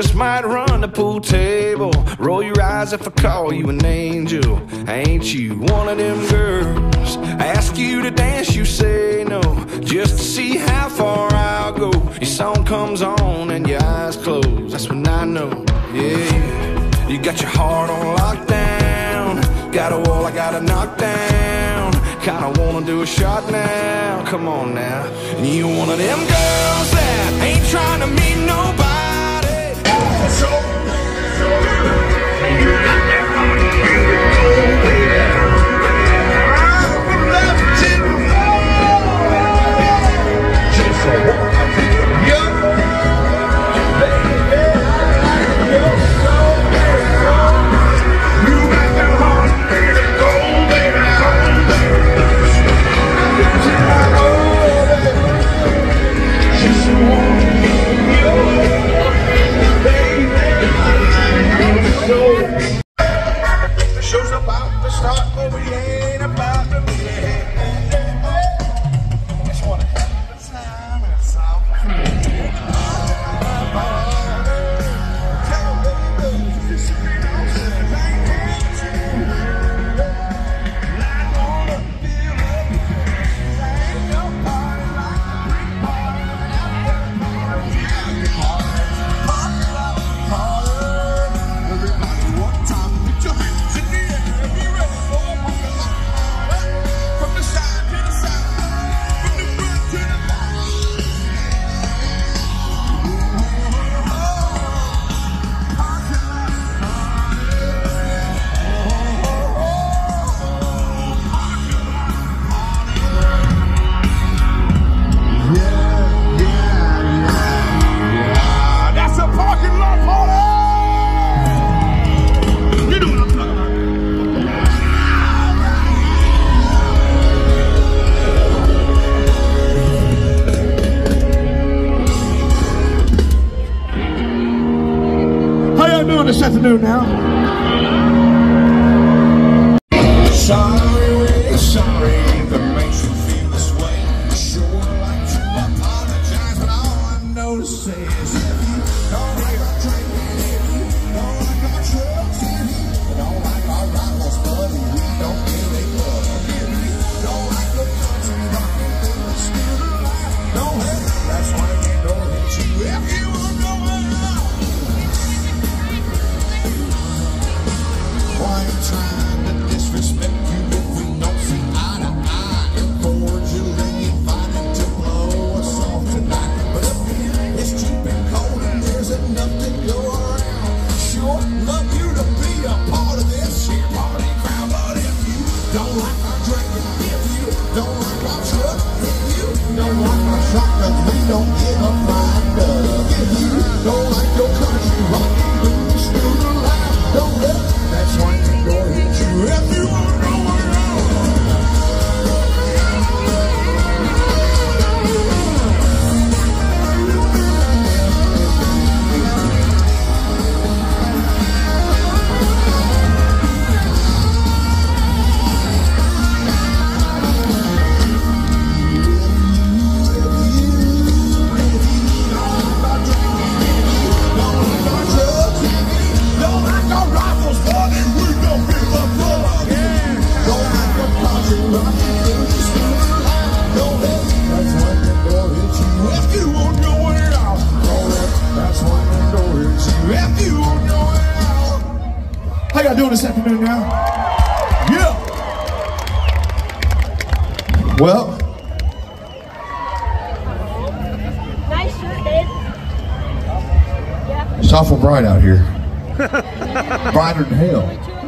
Just might run the pool table. Roll your eyes if I call you an angel. Ain't you one of them girls? I ask you to dance, you say no. Just to see how far I'll go. Your song comes on and your eyes close. That's when I know, yeah. You got your heart on lockdown. Got a wall I gotta knock down. Kinda wanna do a shot now. Come on now. You one of them girls that ain't trying to meet no Thank you. to do now. It's awful bright out here. Brighter than hell.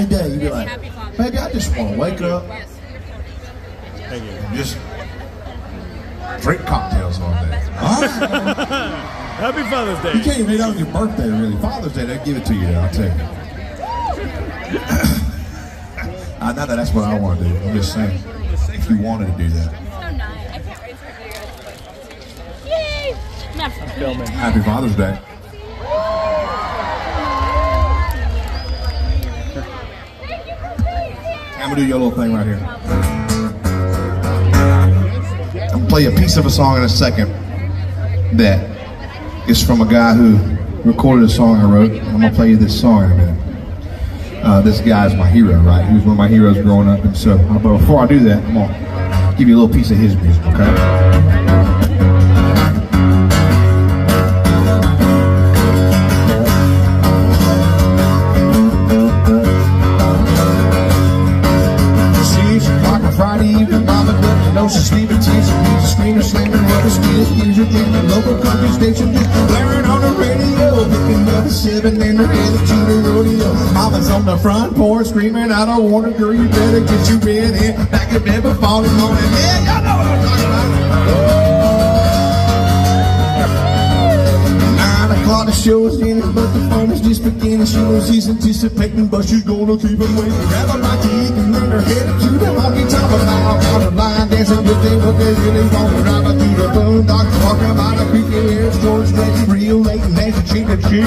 It's like the only day you'd be like, maybe I just want to wake up and just drink cocktails all day. All right. Happy Father's Day. You can't even eat on your birthday, really. Father's Day, they give it to you, I'll tell you. I know that that's what I want to do. I'm just saying, if you wanted to do that. So nice. I can't wait for you. Yay! I'm not Happy Father's Day. I'm gonna do your little thing right here. I'm gonna play a piece of a song in a second that is from a guy who recorded a song I wrote. I'm gonna play you this song in a minute. Uh, this guy is my hero, right? He was one of my heroes growing up, and so. uh, But before I do that, I'm gonna give you a little piece of his music, okay? The show is ending, but the fun is just beginning. She knows he's anticipating, but she's gonna keep him waiting. Grab a bite to eat and then her headed to the honky tonk. But now on the line, dancing with them, what they really want. Driving through the boondocks, talking about a creaky hair, George Strait, real late, and Nancy cheek to cheek.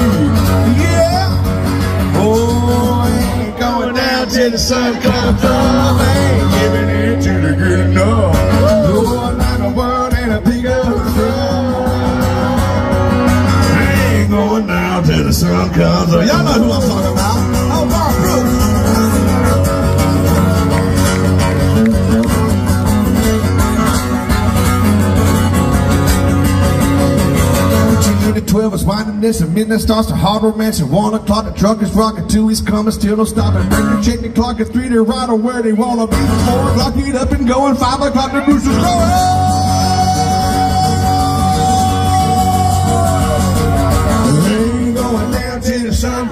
Yeah! Oh, ain't going down till the sun comes up. Ain't giving in to the good enough. Going around the world in a pickup truck. Sun comes up. Y'all know who I'm talking about. Oh, Garth Brooks. Twelve is winding this, and midnight starts to hard romance. At one o'clock, the truck is rocking, two is coming, still no stopping. Break the check the clock at three, they're right on where they wanna be. Four o'clock, get up and going. Five o'clock, the roosters crowing.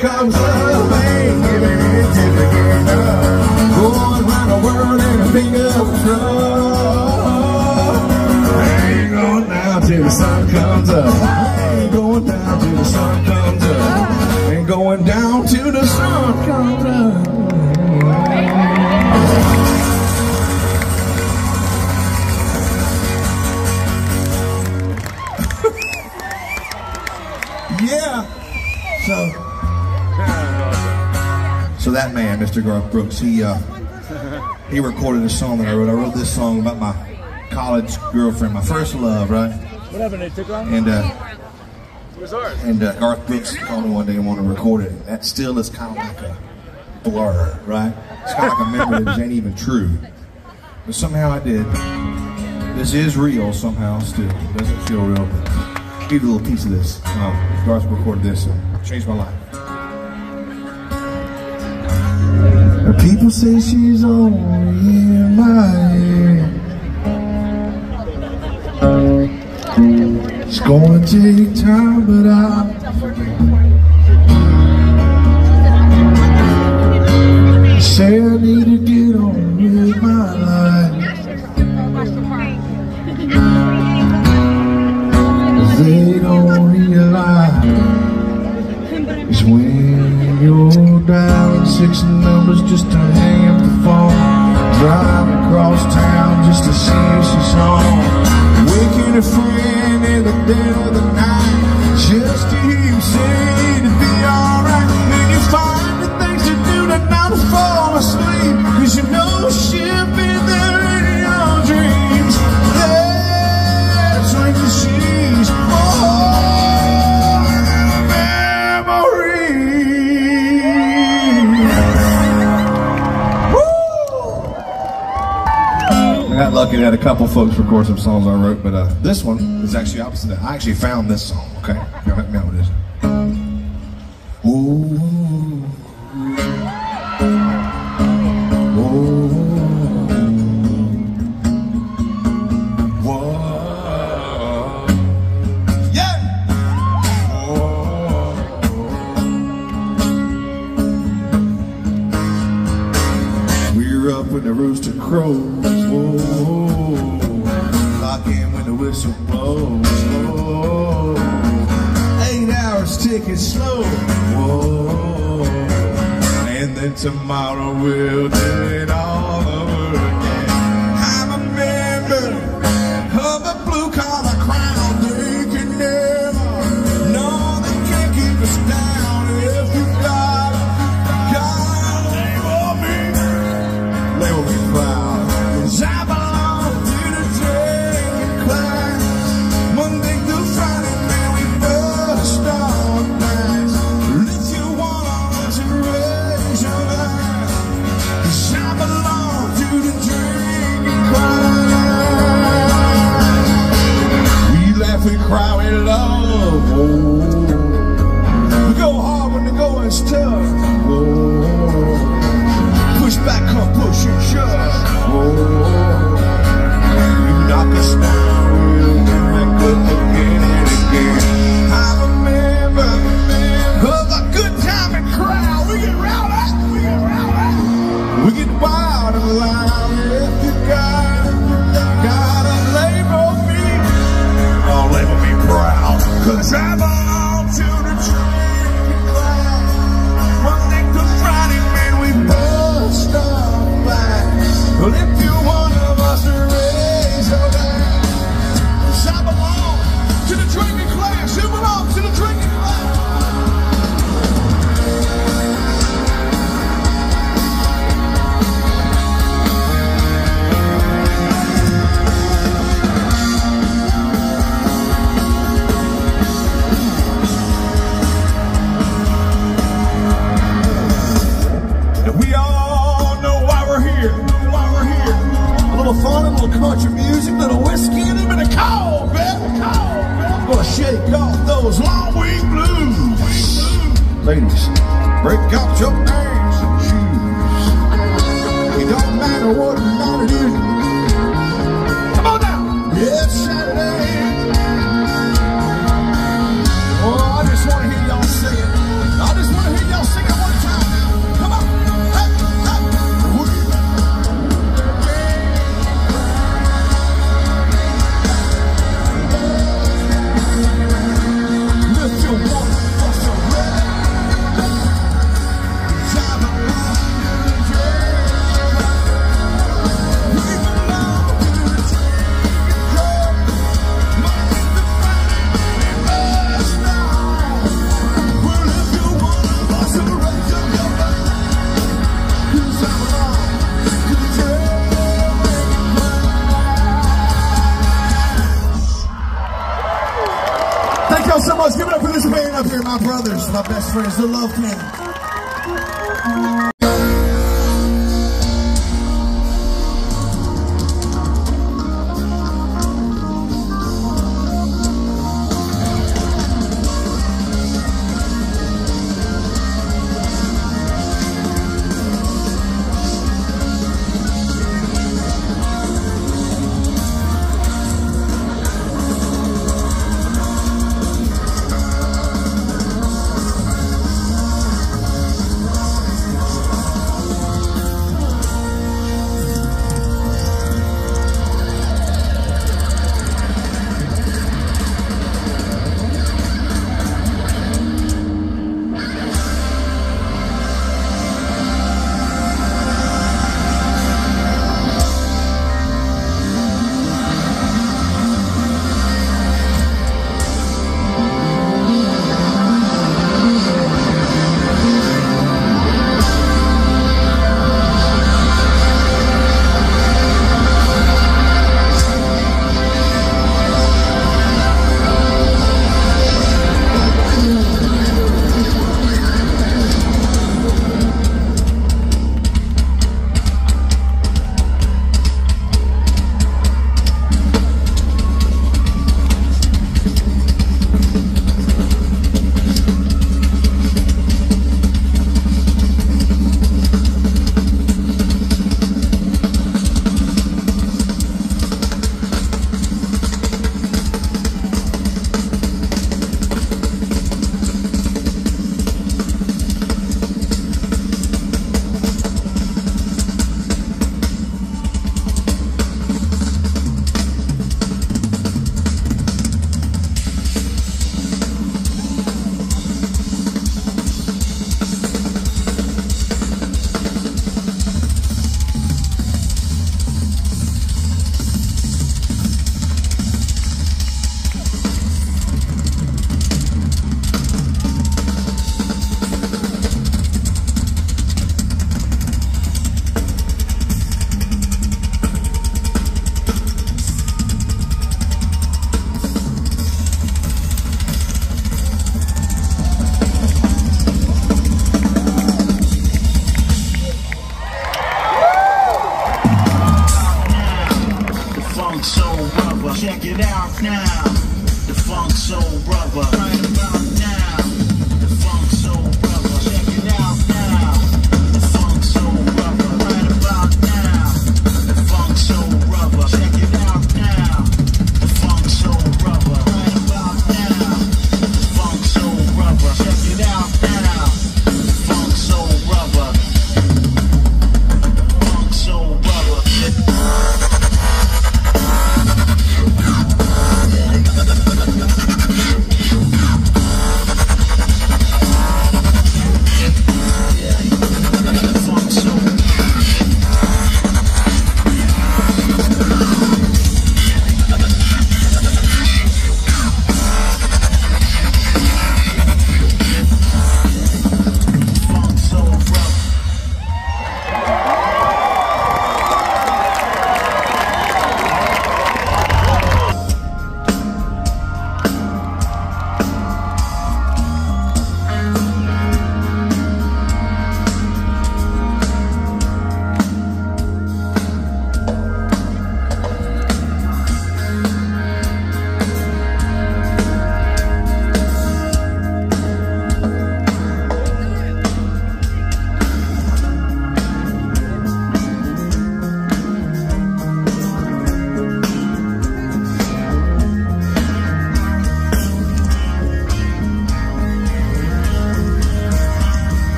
Comes up. So that man, Mr. Garth Brooks, he uh, he recorded a song that I wrote. I wrote this song about my college girlfriend, my first love, right? What happened? They took long? And uh, Where's ours? and uh, Garth Brooks called me one day and wanted to record it. That still is kind of like a blur, right? It's kind of like a memory that ain't even true. But somehow I did. This is real somehow still. It doesn't feel real, give you a little piece of this. Um, Garth recorded this and changed my life. Some say she's only in my head. It's gonna take time, but I say I need to get on with my life. They don't realize it's when you're down six numbers just to hang up the phone. Drive across town just to see if she's home. Waking a friend in the dead of the night. looking at a couple folks record some songs I wrote, but uh, this one is actually opposite. I actually found this song. Okay, now it is. brothers, my best friends, the love king.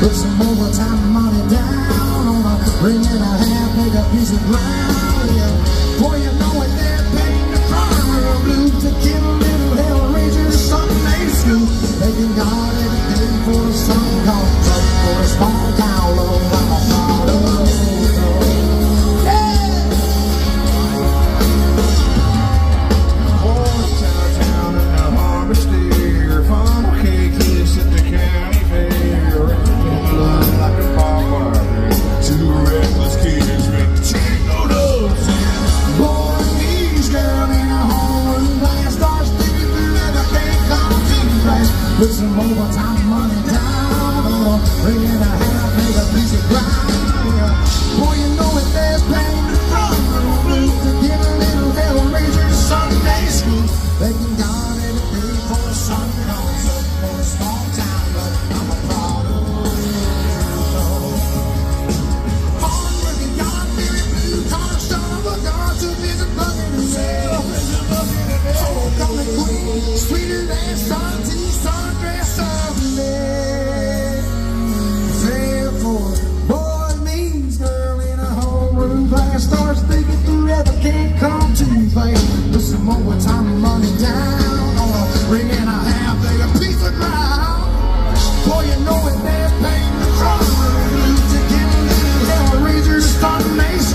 What's?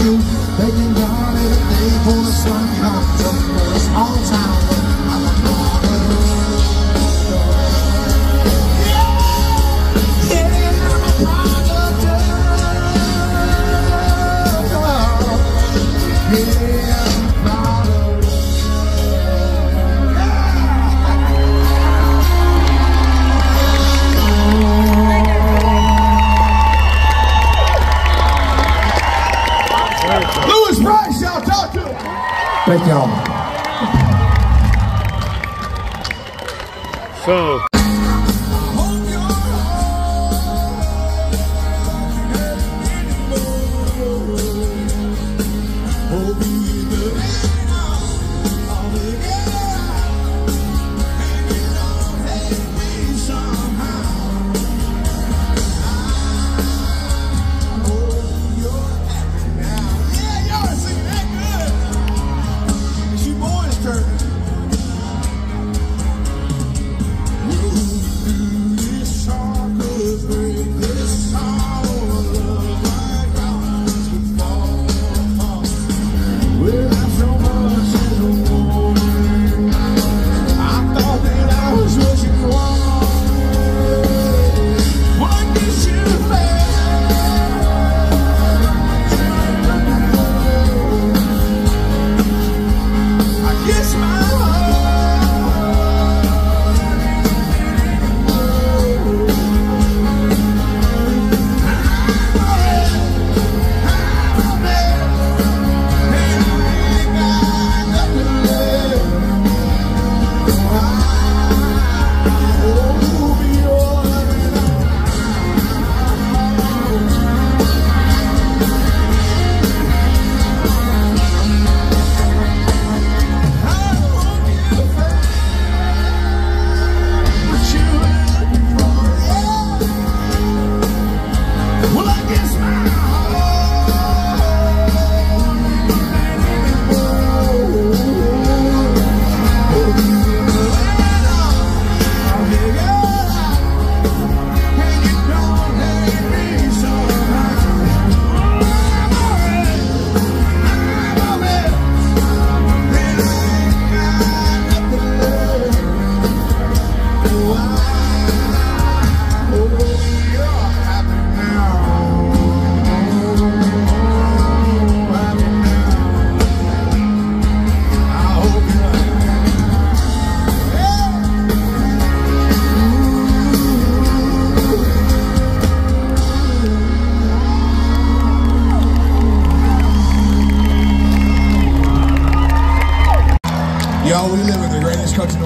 you.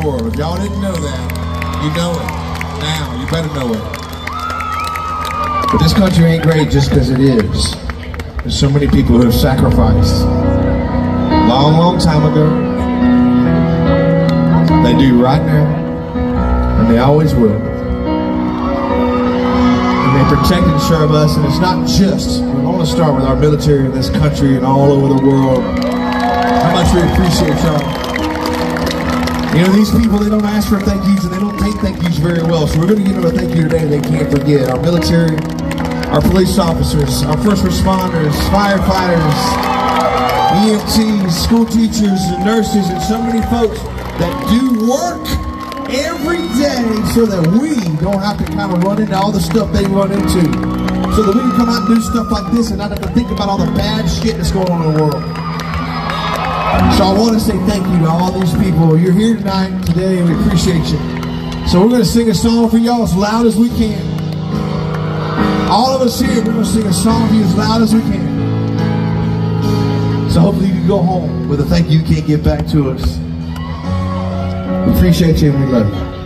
World. If y'all didn't know that, you know it. Now, you better know it. But this country ain't great just because it is. There's so many people who have sacrificed. Long, long time ago. They do right now. And they always will. And they protect and serve us. And it's not just, we want to start with our military in this country and all over the world. How much we appreciate y'all. You know, these people, they don't ask for thank yous and they don't take thank yous very well. So we're going to give them a thank you today they can't forget. Our military, our police officers, our first responders, firefighters, EMTs, school teachers, and nurses, and so many folks that do work every day so that we don't have to kind of run into all the stuff they run into. So that we can come out and do stuff like this and not have to think about all the bad shit that's going on in the world. So I want to say thank you to all these people. You're here tonight, today, and we appreciate you. So we're going to sing a song for y'all as loud as we can. All of us here, we're going to sing a song for you as loud as we can. So hopefully you can go home with a thank you you can't get back to us. We appreciate you and we love you.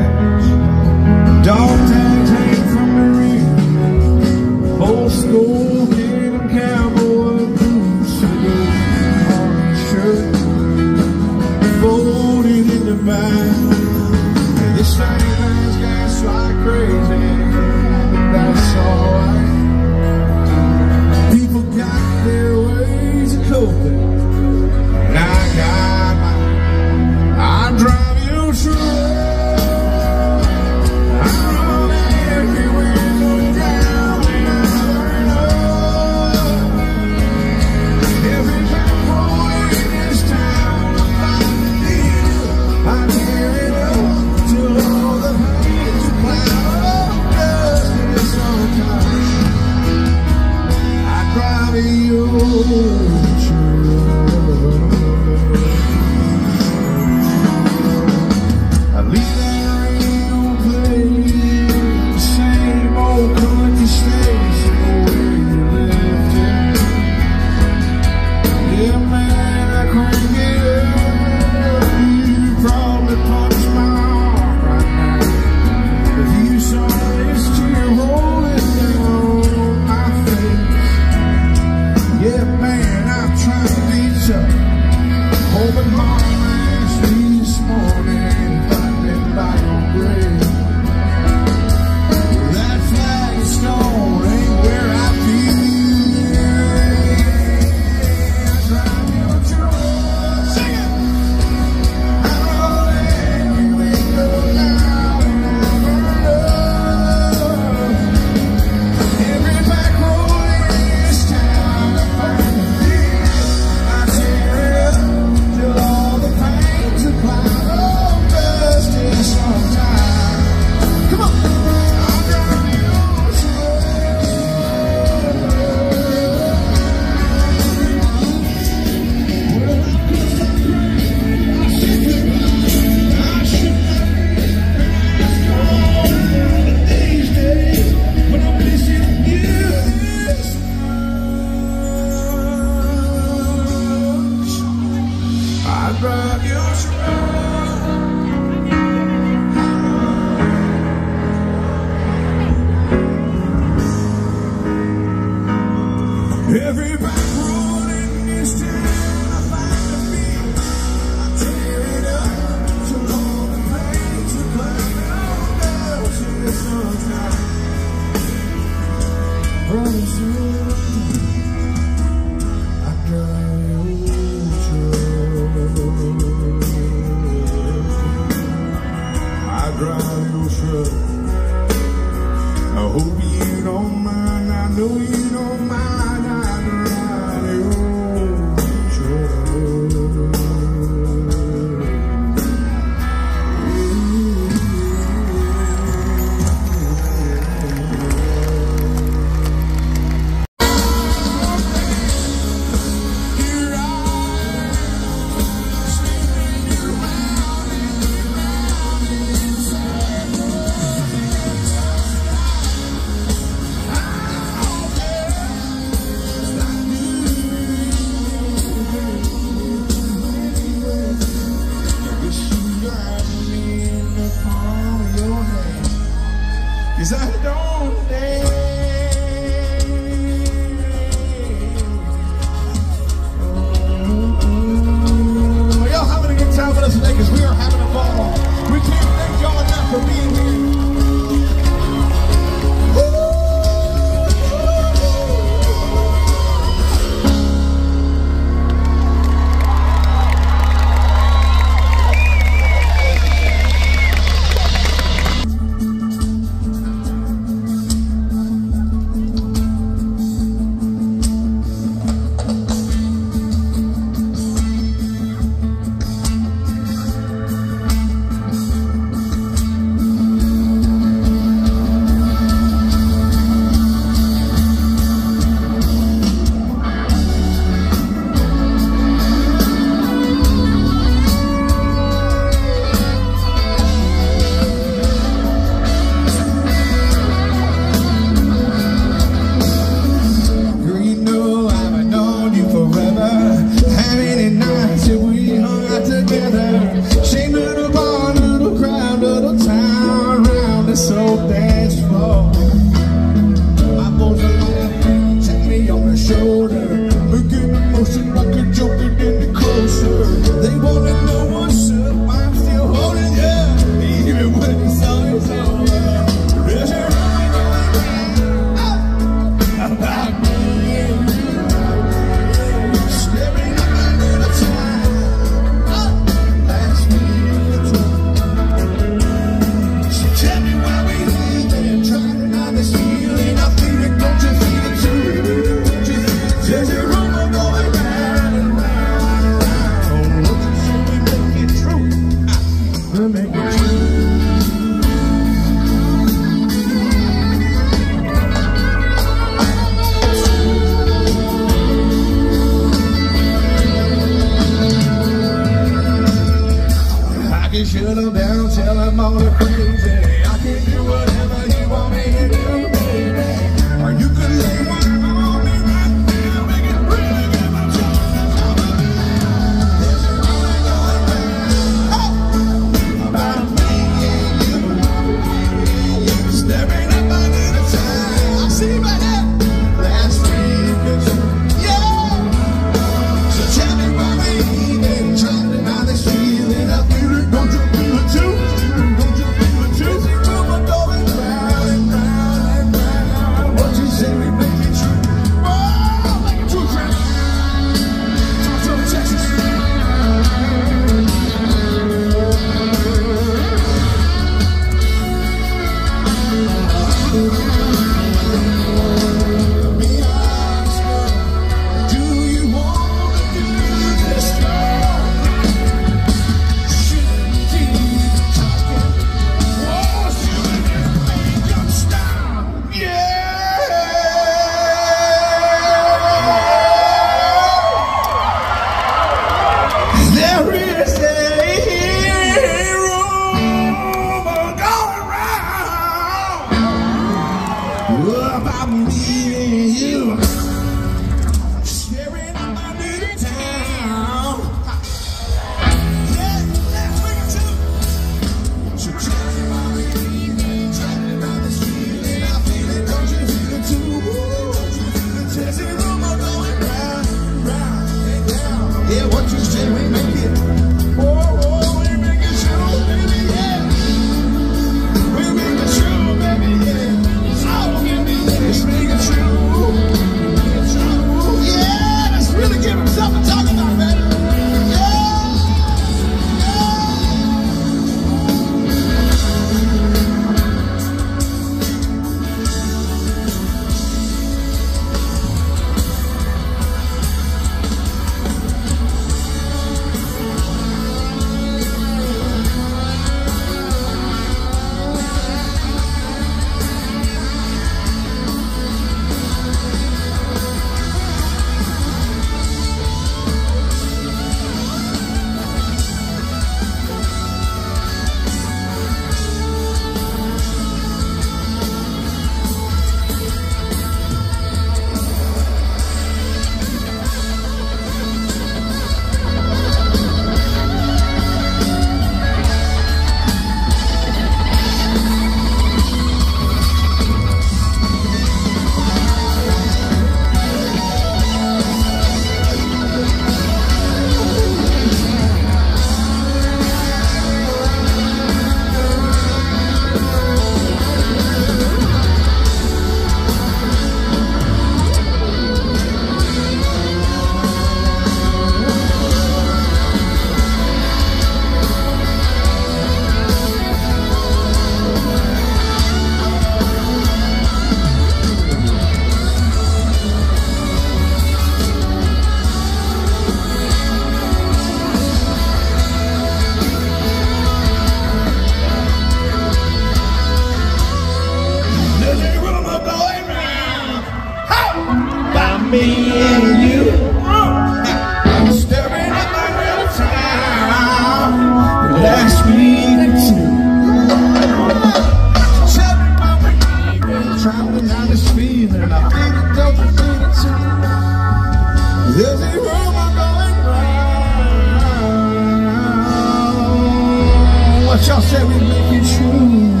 Y'all say we make it true?